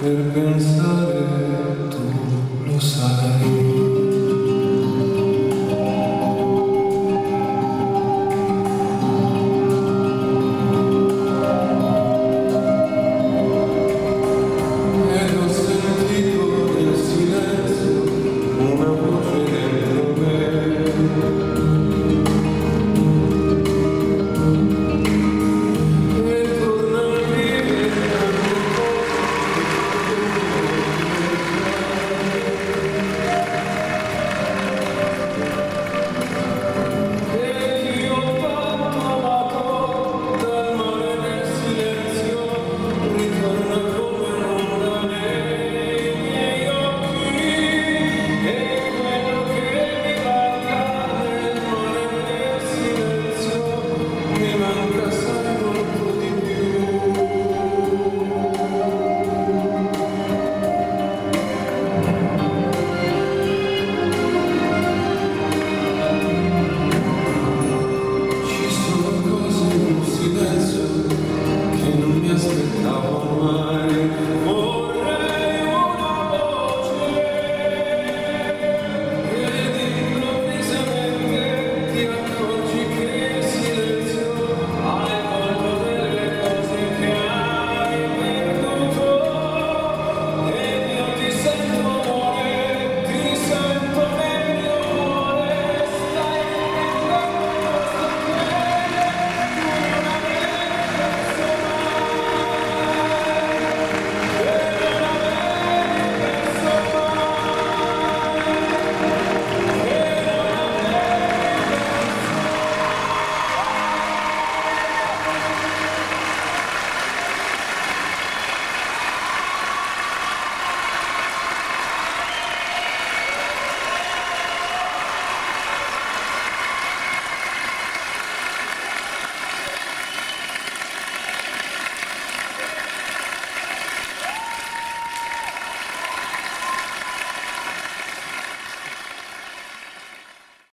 per pensare